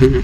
Hı hı.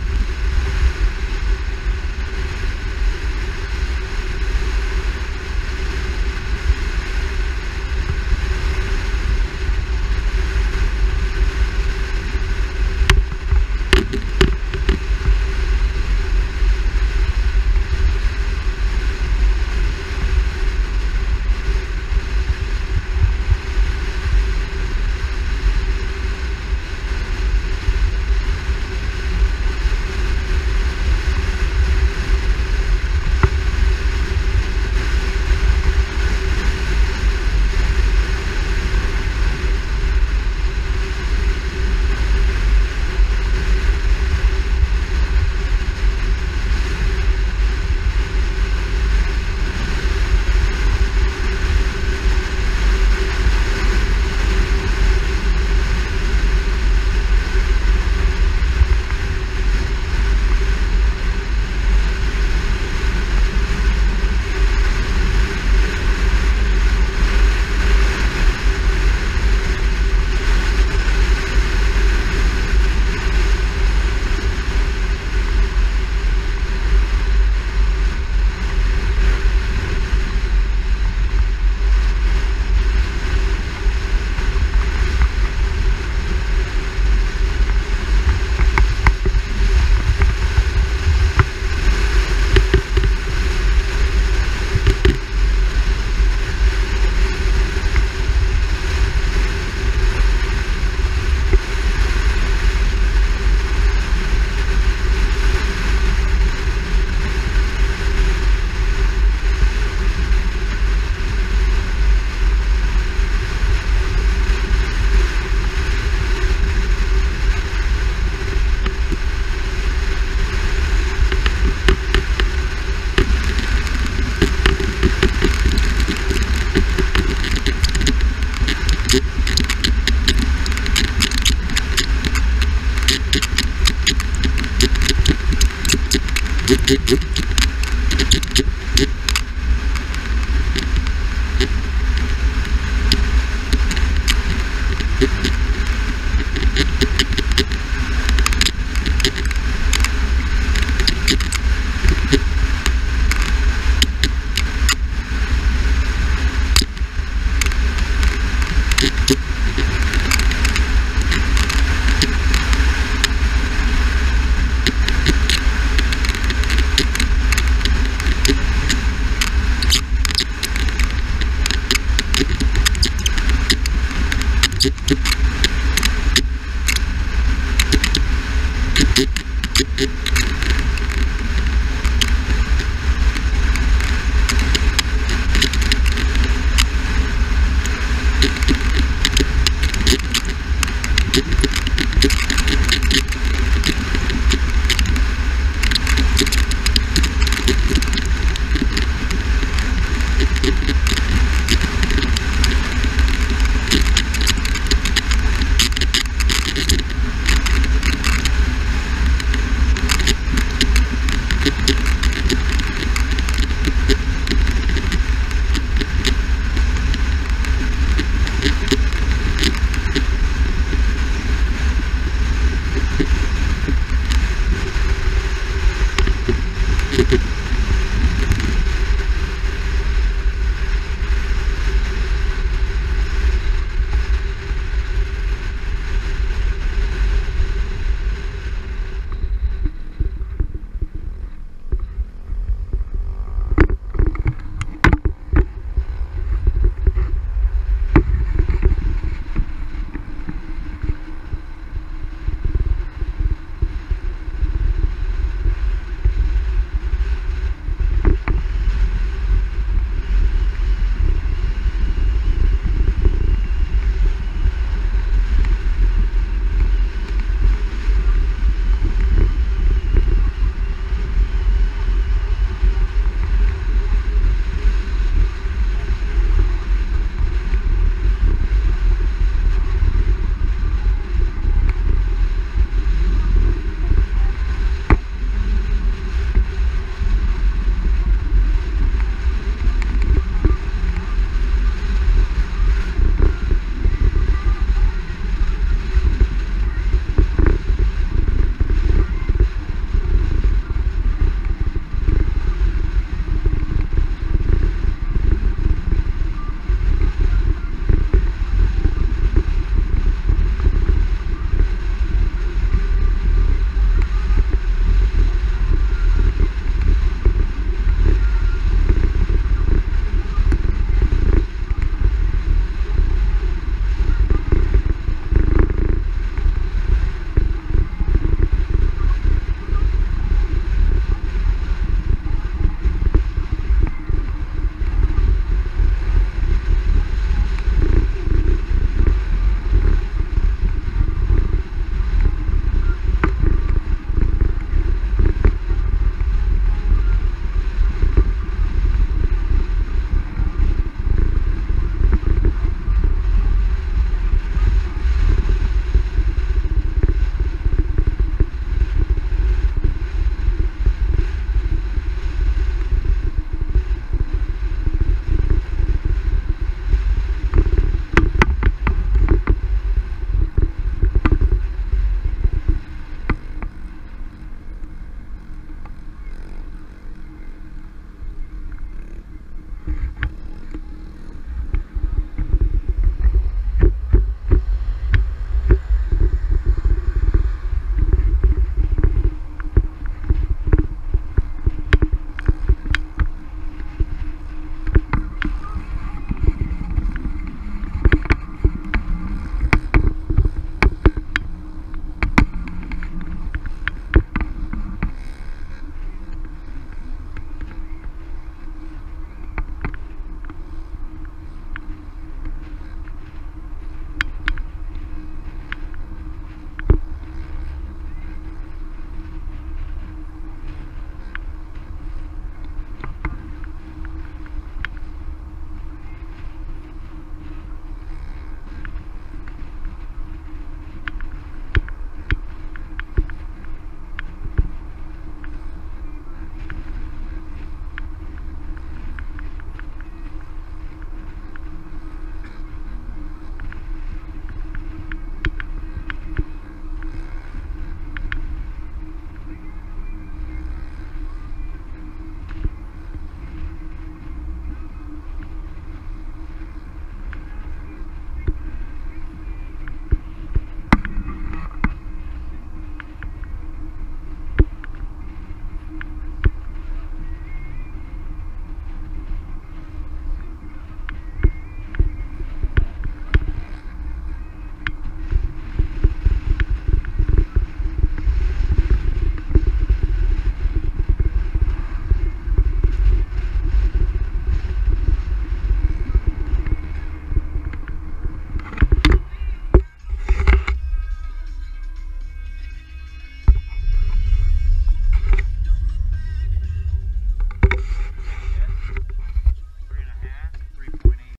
Uh, uh.